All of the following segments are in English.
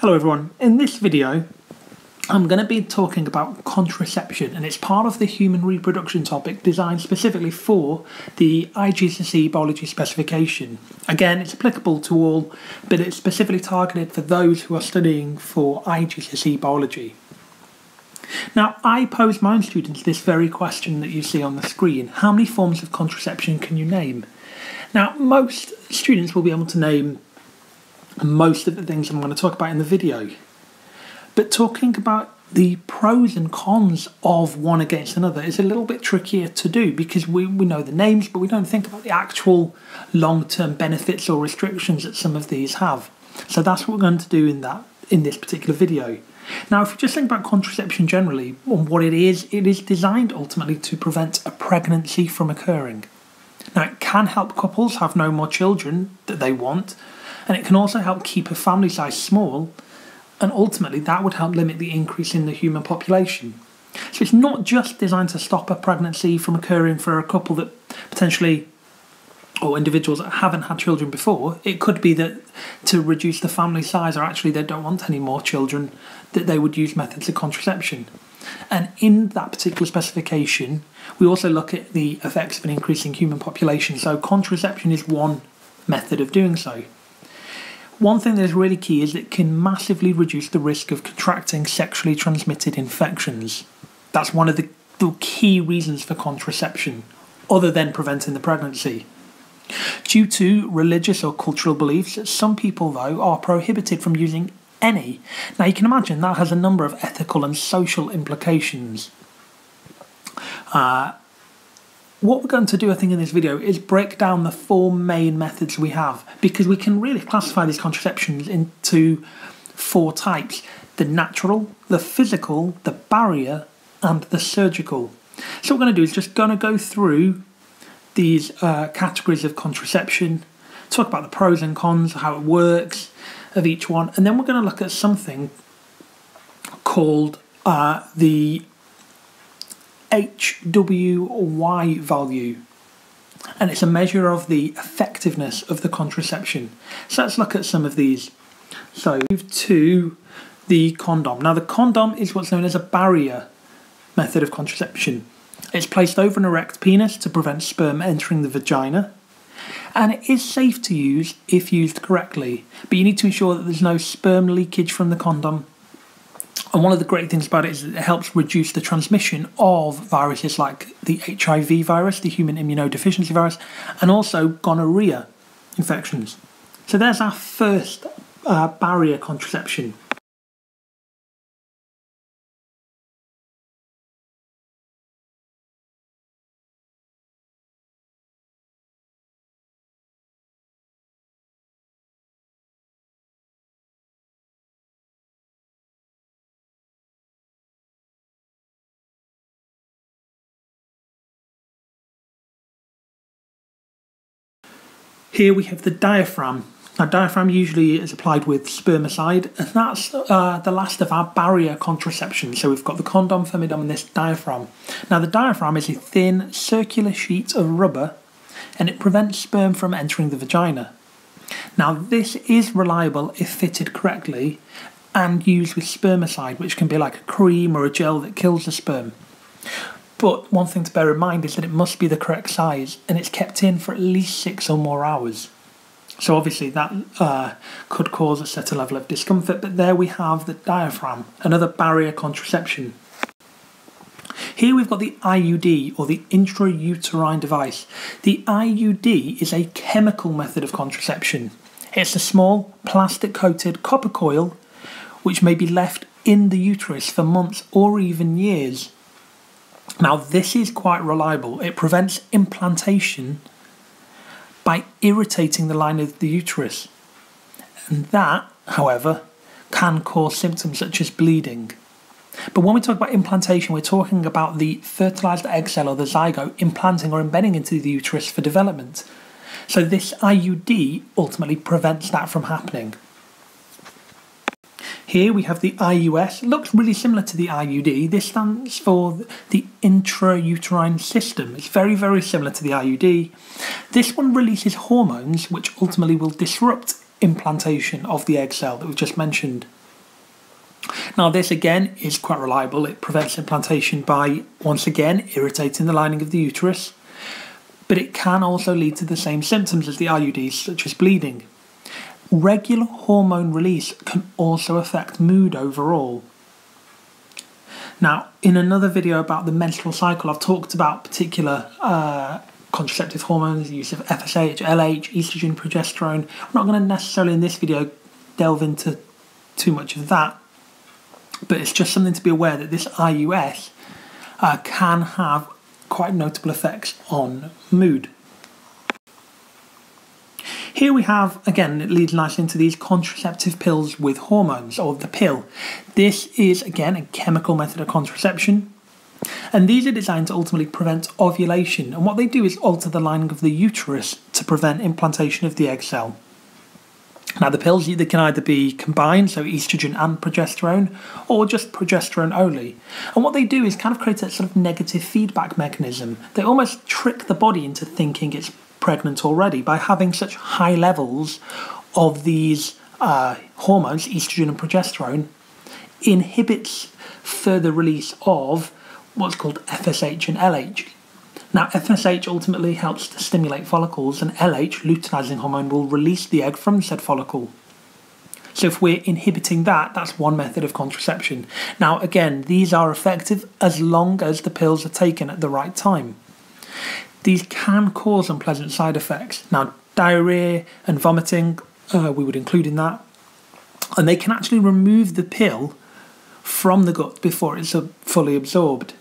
Hello everyone, in this video I'm going to be talking about contraception and it's part of the human reproduction topic designed specifically for the IGCSE biology specification. Again, it's applicable to all, but it's specifically targeted for those who are studying for IGCSE biology. Now, I pose my own students this very question that you see on the screen. How many forms of contraception can you name? Now, most students will be able to name most of the things I'm going to talk about in the video. But talking about the pros and cons of one against another is a little bit trickier to do because we, we know the names, but we don't think about the actual long term benefits or restrictions that some of these have. So that's what we're going to do in that in this particular video. Now, if you just think about contraception generally and what it is, it is designed ultimately to prevent a pregnancy from occurring. Now, it can help couples have no more children that they want, and it can also help keep a family size small, and ultimately that would help limit the increase in the human population. So it's not just designed to stop a pregnancy from occurring for a couple that potentially or individuals that haven't had children before, it could be that to reduce the family size or actually they don't want any more children, that they would use methods of contraception. And in that particular specification, we also look at the effects of an increasing human population. So contraception is one method of doing so. One thing that is really key is it can massively reduce the risk of contracting sexually transmitted infections. That's one of the, the key reasons for contraception, other than preventing the pregnancy. Due to religious or cultural beliefs, some people, though, are prohibited from using any. Now, you can imagine that has a number of ethical and social implications. Uh, what we're going to do, I think, in this video is break down the four main methods we have because we can really classify these contraceptions into four types the natural, the physical, the barrier, and the surgical. So, what we're going to do is just going to go through these uh, categories of contraception, talk about the pros and cons, how it works of each one, and then we're going to look at something called uh, the HWY value, and it's a measure of the effectiveness of the contraception. So let's look at some of these. So move to the condom. Now the condom is what's known as a barrier method of contraception. It's placed over an erect penis to prevent sperm entering the vagina. And it is safe to use if used correctly, but you need to ensure that there's no sperm leakage from the condom and one of the great things about it is it helps reduce the transmission of viruses like the HIV virus, the human immunodeficiency virus, and also gonorrhea infections. So there's our first uh, barrier contraception. Here we have the diaphragm. Now, diaphragm usually is applied with spermicide, and that's uh, the last of our barrier contraception. So we've got the condom, femidom, and this diaphragm. Now, the diaphragm is a thin circular sheet of rubber, and it prevents sperm from entering the vagina. Now, this is reliable if fitted correctly and used with spermicide, which can be like a cream or a gel that kills the sperm. But one thing to bear in mind is that it must be the correct size and it's kept in for at least six or more hours. So obviously that uh, could cause a certain level of discomfort, but there we have the diaphragm, another barrier contraception. Here we've got the IUD or the intrauterine device. The IUD is a chemical method of contraception. It's a small plastic coated copper coil which may be left in the uterus for months or even years. Now, this is quite reliable. It prevents implantation by irritating the line of the uterus. And that, however, can cause symptoms such as bleeding. But when we talk about implantation, we're talking about the fertilized egg cell or the zygote implanting or embedding into the uterus for development. So, this IUD ultimately prevents that from happening. Here we have the IUS. Looks really similar to the IUD. This stands for the intrauterine system. It's very, very similar to the IUD. This one releases hormones which ultimately will disrupt implantation of the egg cell that we've just mentioned. Now, this again is quite reliable. It prevents implantation by, once again, irritating the lining of the uterus, but it can also lead to the same symptoms as the IUDs, such as bleeding. Regular hormone release can also affect mood overall. Now, in another video about the menstrual cycle, I've talked about particular uh, contraceptive hormones, use of FSH, LH, estrogen, progesterone. I'm not going to necessarily in this video delve into too much of that, but it's just something to be aware that this IUS uh, can have quite notable effects on mood. Here we have, again, it leads nicely into these contraceptive pills with hormones, or the pill. This is, again, a chemical method of contraception. And these are designed to ultimately prevent ovulation. And what they do is alter the lining of the uterus to prevent implantation of the egg cell. Now, the pills they can either be combined, so estrogen and progesterone, or just progesterone only. And what they do is kind of create a sort of negative feedback mechanism. They almost trick the body into thinking it's pregnant already by having such high levels of these uh, hormones, estrogen and progesterone, inhibits further release of what's called FSH and LH. Now, FSH ultimately helps to stimulate follicles, and LH, luteinizing hormone, will release the egg from said follicle. So, if we're inhibiting that, that's one method of contraception. Now, again, these are effective as long as the pills are taken at the right time. These can cause unpleasant side effects. Now, diarrhea and vomiting, uh, we would include in that. And they can actually remove the pill from the gut before it's fully absorbed.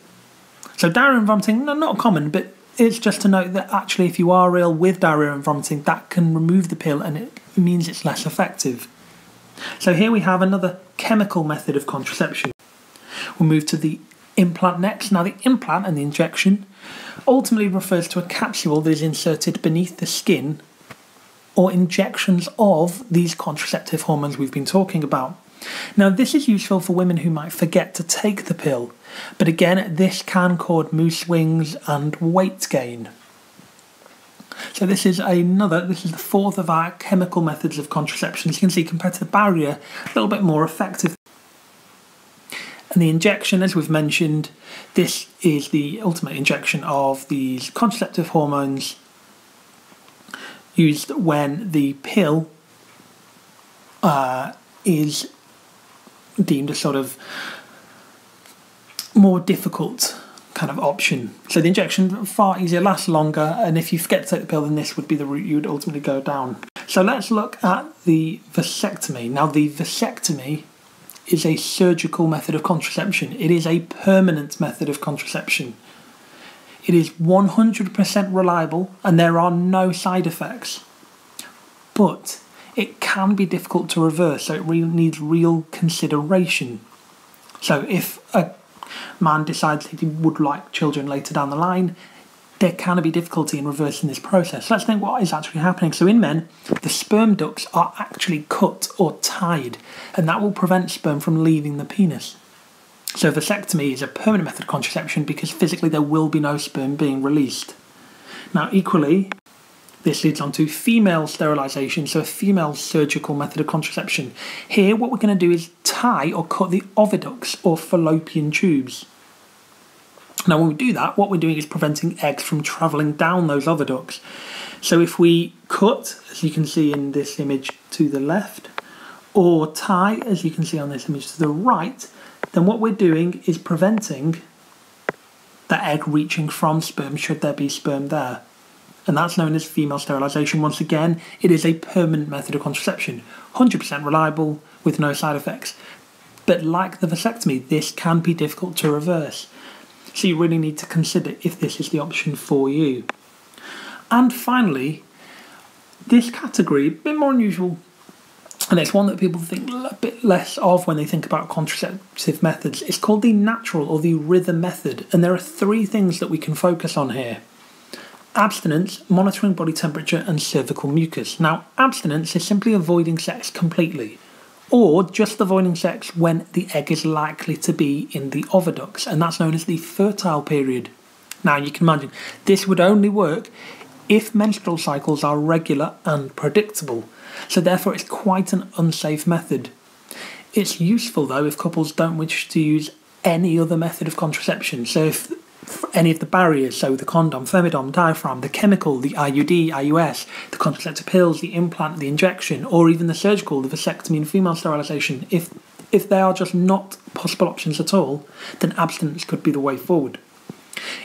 So, diarrhea and vomiting, no, not common, but it's just to note that actually, if you are ill with diarrhea and vomiting, that can remove the pill and it means it's less effective. So, here we have another chemical method of contraception. We'll move to the implant next. Now, the implant and the injection ultimately refers to a capsule that is inserted beneath the skin or injections of these contraceptive hormones we've been talking about. Now, this is useful for women who might forget to take the pill, but again, this can cause mood swings and weight gain. So this is another, this is the fourth of our chemical methods of contraception. As you can see, compared to the barrier, a little bit more effective. And the injection, as we've mentioned, this is the ultimate injection of these contraceptive hormones used when the pill uh, is deemed a sort of more difficult kind of option. So the injection far easier, lasts longer, and if you forget to take the pill, then this would be the route you would ultimately go down. So let's look at the vasectomy. Now the vasectomy is a surgical method of contraception. It is a permanent method of contraception. It is 100% reliable and there are no side effects. But it can be difficult to reverse, so it really needs real consideration. So if a man decides that he would like children later down the line, there can be difficulty in reversing this process. Let's think what is actually happening. So, in men, the sperm ducts are actually cut or tied, and that will prevent sperm from leaving the penis. So, vasectomy is a permanent method of contraception because physically there will be no sperm being released. Now, equally, this leads on to female sterilisation, so a female surgical method of contraception. Here, what we're going to do is tie or cut the oviducts or fallopian tubes. Now, when we do that, what we're doing is preventing eggs from travelling down those oviducts. So, if we cut, as you can see in this image to the left, or tie, as you can see on this image to the right, then what we're doing is preventing the egg reaching from sperm should there be sperm there. And that's known as female sterilisation. Once again, it is a permanent method of contraception, 100% reliable with no side effects. But like the vasectomy, this can be difficult to reverse. So you really need to consider if this is the option for you. And finally, this category, a bit more unusual, and it's one that people think a bit less of when they think about contraceptive methods. It's called the natural or the rhythm method, and there are three things that we can focus on here abstinence, monitoring body temperature, and cervical mucus. Now, abstinence is simply avoiding sex completely or just avoiding sex when the egg is likely to be in the oviducts, and that's known as the fertile period. Now, you can imagine this would only work if menstrual cycles are regular and predictable, so therefore, it's quite an unsafe method. It's useful though if couples don't wish to use any other method of contraception. So if any of the barriers, so the condom, femidom, diaphragm, the chemical, the IUD, IUS, the contraceptive pills, the implant, the injection, or even the surgical, the vasectomy and female sterilisation, if if they are just not possible options at all, then abstinence could be the way forward.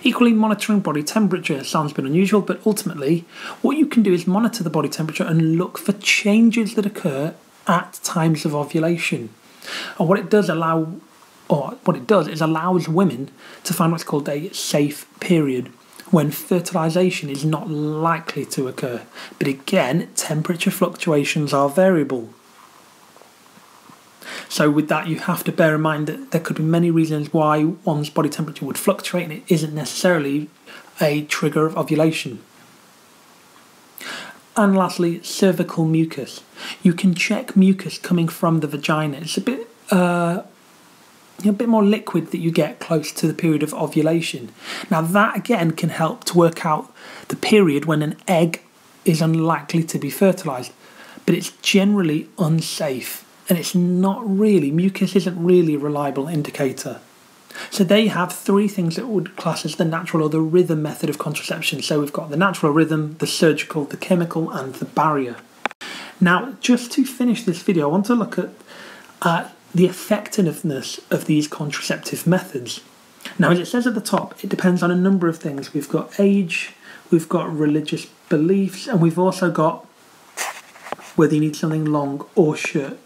Equally, monitoring body temperature sounds a bit unusual, but ultimately, what you can do is monitor the body temperature and look for changes that occur at times of ovulation. And what it does allow, or what it does is allows women to find what's called a safe period when fertilization is not likely to occur. But again, temperature fluctuations are variable. So, with that, you have to bear in mind that there could be many reasons why one's body temperature would fluctuate, and it isn't necessarily a trigger of ovulation. And lastly, cervical mucus. You can check mucus coming from the vagina. It's a bit uh, a bit more liquid that you get close to the period of ovulation. Now, that again can help to work out the period when an egg is unlikely to be fertilized, but it's generally unsafe and it's not really, mucus isn't really a reliable indicator. So they have three things that would class as the natural or the rhythm method of contraception. So we've got the natural rhythm, the surgical, the chemical, and the barrier. Now, just to finish this video, I want to look at uh, the effectiveness of these contraceptive methods. Now, as it says at the top, it depends on a number of things. We've got age, we've got religious beliefs, and we've also got whether you need something long or short,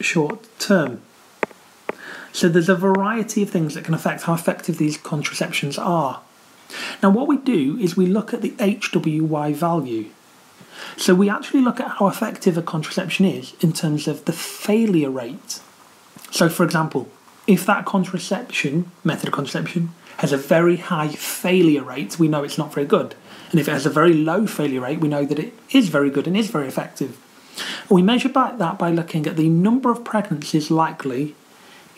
short term. So there's a variety of things that can affect how effective these contraceptions are. Now, what we do is we look at the HWY value. So we actually look at how effective a contraception is in terms of the failure rate. So, for example, if that contraception, method of contraception, has a very high failure rate, we know it's not very good. And if it has a very low failure rate, we know that it is very good and is very effective. We measure back that by looking at the number of pregnancies likely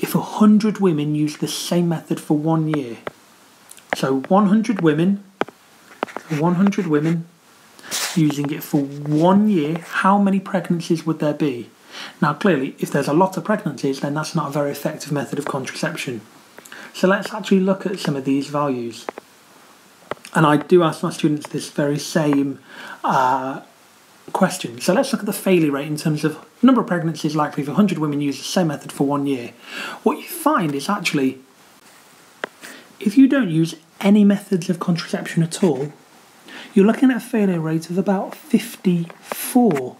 if 100 women use the same method for one year. So 100 women, 100 women using it for one year, how many pregnancies would there be? Now, clearly, if there's a lot of pregnancies, then that's not a very effective method of contraception. So let's actually look at some of these values. And I do ask my students this very same uh, question. So let's look at the failure rate in terms of number of pregnancies likely if 100 women use the same method for one year. What you find is actually, if you don't use any methods of contraception at all, you're looking at a failure rate of about 54.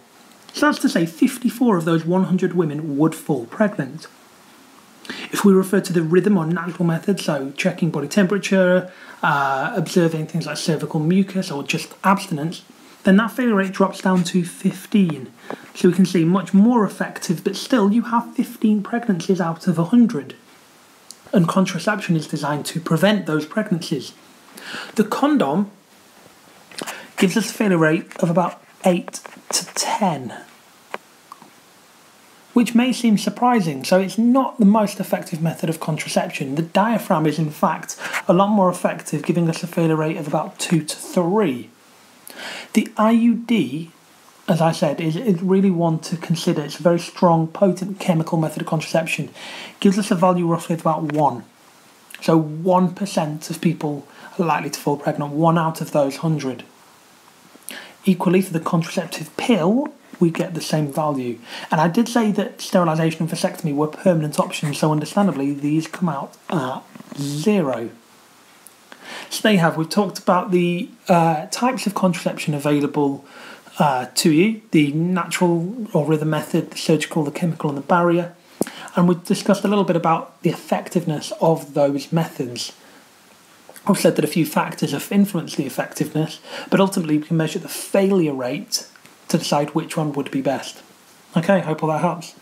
That's to say, 54 of those 100 women would fall pregnant. If we refer to the rhythm or natural method, so checking body temperature, uh, observing things like cervical mucus or just abstinence, then that failure rate drops down to 15. So we can see much more effective, but still you have 15 pregnancies out of 100. And contraception is designed to prevent those pregnancies. The condom gives us a failure rate of about 8 to 10, which may seem surprising. So it's not the most effective method of contraception. The diaphragm is, in fact, a lot more effective, giving us a failure rate of about 2 to 3. The IUD, as I said, is, is really one to consider. It's a very strong, potent chemical method of contraception. Gives us a value roughly of about 1. So 1% of people are likely to fall pregnant, 1 out of those 100. Equally, for the contraceptive pill, we get the same value. And I did say that sterilisation and vasectomy were permanent options, so understandably, these come out at zero. So there you have. We've talked about the uh, types of contraception available uh, to you: the natural or rhythm method, the surgical, the chemical, and the barrier. And we've discussed a little bit about the effectiveness of those methods. I've said that a few factors have influenced the effectiveness, but ultimately we can measure the failure rate to decide which one would be best. Okay, hope all that helps.